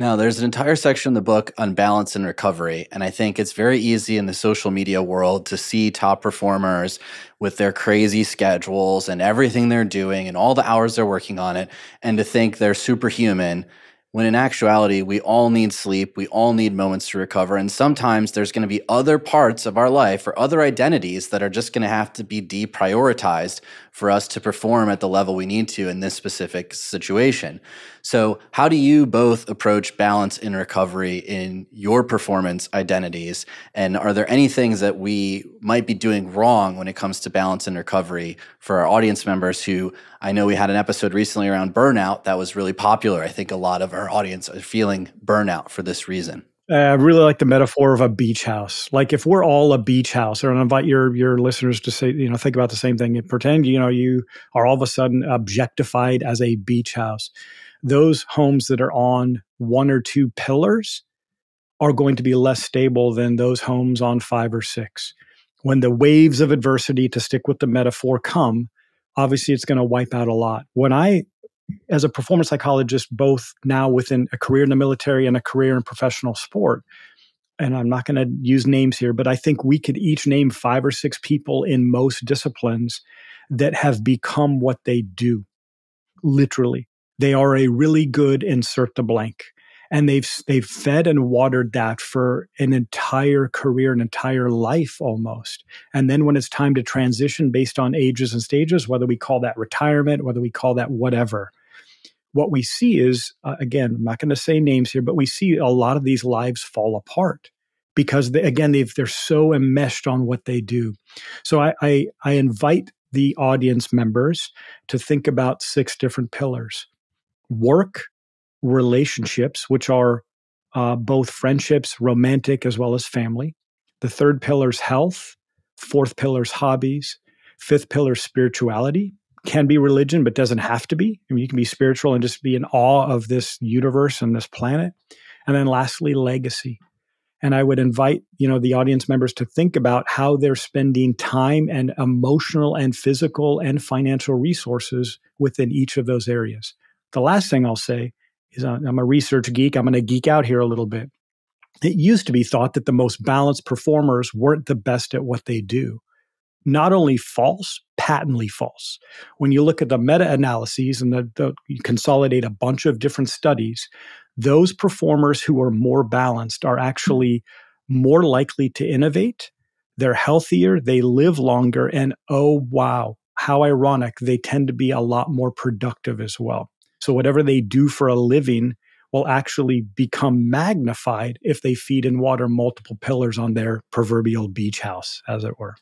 Now, there's an entire section in the book on balance and recovery. And I think it's very easy in the social media world to see top performers with their crazy schedules and everything they're doing and all the hours they're working on it, and to think they're superhuman when in actuality, we all need sleep. We all need moments to recover. And sometimes there's going to be other parts of our life or other identities that are just going to have to be deprioritized for us to perform at the level we need to in this specific situation. So, how do you both approach balance in recovery in your performance identities? And are there any things that we might be doing wrong when it comes to balance and recovery for our audience members who I know we had an episode recently around burnout that was really popular. I think a lot of our audience are feeling burnout for this reason. Uh, I really like the metaphor of a beach house. Like if we're all a beach house, or I invite your your listeners to say, you know, think about the same thing and pretend, you know, you are all of a sudden objectified as a beach house. Those homes that are on one or two pillars are going to be less stable than those homes on five or six. When the waves of adversity, to stick with the metaphor, come, obviously it's going to wipe out a lot. When I as a performance psychologist, both now within a career in the military and a career in professional sport, and I'm not going to use names here, but I think we could each name five or six people in most disciplines that have become what they do. Literally, they are a really good insert the blank. And they've they've fed and watered that for an entire career an entire life almost. And then when it's time to transition based on ages and stages whether we call that retirement whether we call that whatever what we see is uh, again i'm not going to say names here but we see a lot of these lives fall apart because they, again they are so enmeshed on what they do so I, I i invite the audience members to think about six different pillars work relationships, which are uh, both friendships, romantic as well as family. The third pillar is health. Fourth pillar is hobbies. Fifth pillar is spirituality. Can be religion, but doesn't have to be. I mean, you can be spiritual and just be in awe of this universe and this planet. And then lastly, legacy. And I would invite, you know, the audience members to think about how they're spending time and emotional and physical and financial resources within each of those areas. The last thing I'll say is I'm a research geek. I'm going to geek out here a little bit. It used to be thought that the most balanced performers weren't the best at what they do. Not only false, patently false. When you look at the meta analyses and the, the, you consolidate a bunch of different studies, those performers who are more balanced are actually more likely to innovate. They're healthier, they live longer, and oh, wow, how ironic, they tend to be a lot more productive as well. So whatever they do for a living will actually become magnified if they feed and water multiple pillars on their proverbial beach house, as it were.